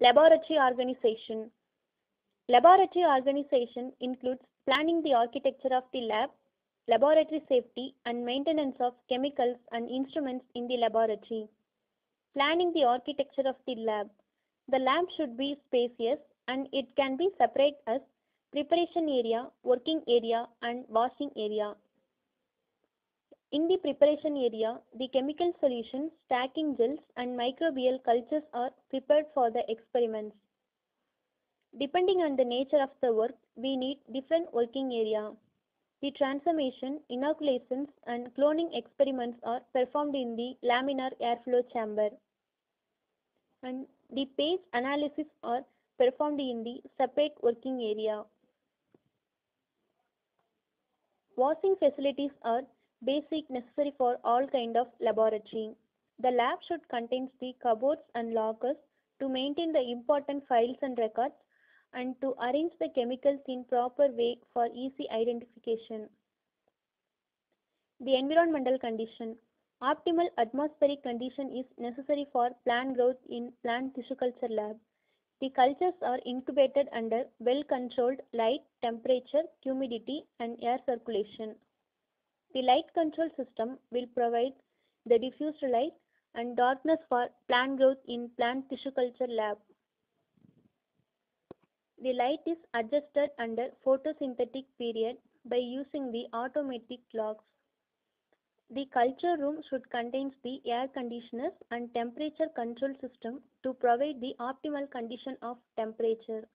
Laboratory organization. Laboratory organization includes planning the architecture of the lab, laboratory safety, and maintenance of chemicals and instruments in the laboratory. Planning the architecture of the lab. The lab should be spacious and it can be separated as preparation area, working area, and washing area. In the preparation area, the chemical solutions, stacking gels, and microbial cultures are prepared for the experiments. Depending on the nature of the work, we need different working area. The transformation, inoculations, and cloning experiments are performed in the laminar airflow chamber. And the page analysis are performed in the separate working area. Washing facilities are basic necessary for all kind of laboratory. The lab should contain the cupboards and lockers to maintain the important files and records and to arrange the chemicals in proper way for easy identification. The environmental condition. Optimal atmospheric condition is necessary for plant growth in plant tissue culture lab. The cultures are incubated under well-controlled light, temperature, humidity, and air circulation. The light control system will provide the diffused light and darkness for plant growth in plant tissue culture lab. The light is adjusted under photosynthetic period by using the automatic clocks. The culture room should contain the air conditioners and temperature control system to provide the optimal condition of temperature.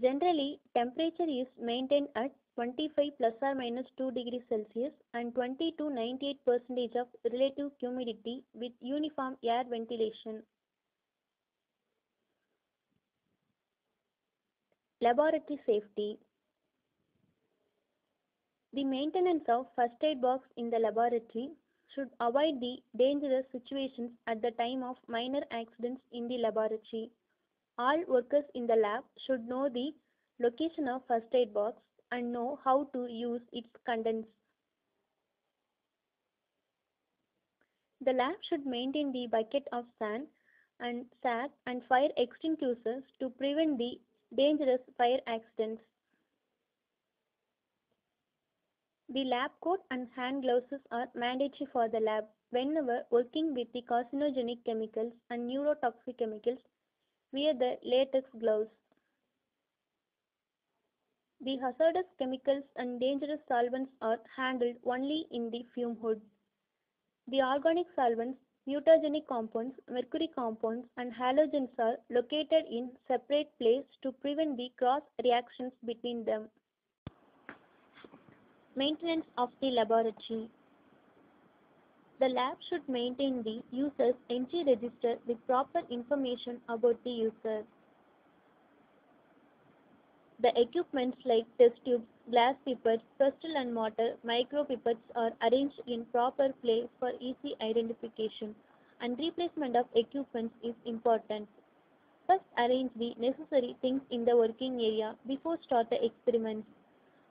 Generally, temperature is maintained at 25 plus or minus 2 degrees Celsius and 20 to 98 percentage of relative humidity with uniform air ventilation. Laboratory safety. The maintenance of first aid box in the laboratory should avoid the dangerous situations at the time of minor accidents in the laboratory. All workers in the lab should know the location of first aid box and know how to use its contents. The lab should maintain the bucket of sand and sack and fire extinguishers to prevent the dangerous fire accidents. The lab coat and hand gloves are mandatory for the lab whenever working with the carcinogenic chemicals and neurotoxic chemicals. Wear the latex gloves. The hazardous chemicals and dangerous solvents are handled only in the fume hood. The organic solvents, mutagenic compounds, mercury compounds, and halogens are located in separate place to prevent the cross reactions between them. Maintenance of the laboratory. The lab should maintain the user's entry register with proper information about the user. The equipments like test tubes, glass pipettes, pestle and mortar, micropipettes are arranged in proper place for easy identification and replacement of equipments is important. First arrange the necessary things in the working area before start the experiments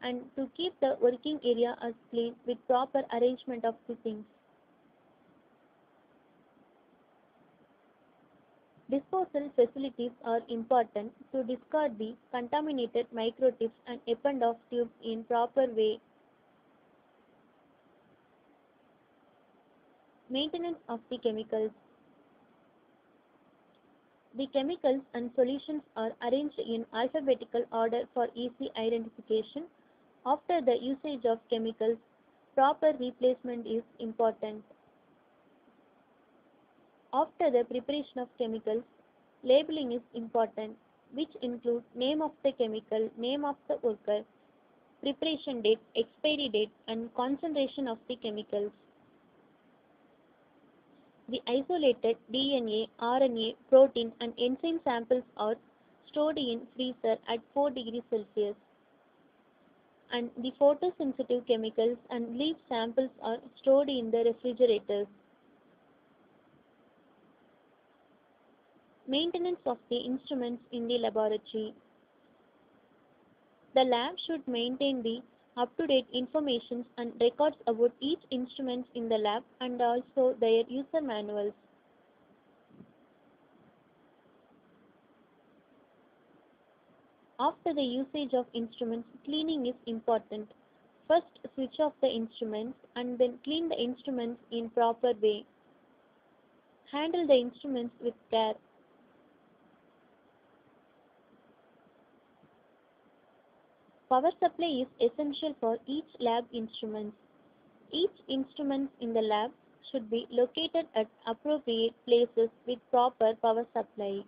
and to keep the working area as clean with proper arrangement of the things. Disposal facilities are important to discard the contaminated microtips and Eppendorf tubes in proper way. Maintenance of the chemicals. The chemicals and solutions are arranged in alphabetical order for easy identification. After the usage of chemicals, proper replacement is important. After the preparation of chemicals, labeling is important, which include name of the chemical, name of the worker, preparation date, expiry date, and concentration of the chemicals. The isolated DNA, RNA, protein, and enzyme samples are stored in freezer at 4 degrees Celsius. And the photosensitive chemicals and leaf samples are stored in the refrigerators. Maintenance of the instruments in the laboratory. The lab should maintain the up-to-date information and records about each instrument in the lab and also their user manuals. After the usage of instruments, cleaning is important. First, switch off the instruments and then clean the instruments in proper way. Handle the instruments with care. Power supply is essential for each lab instrument. Each instrument in the lab should be located at appropriate places with proper power supply.